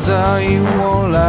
早已我来。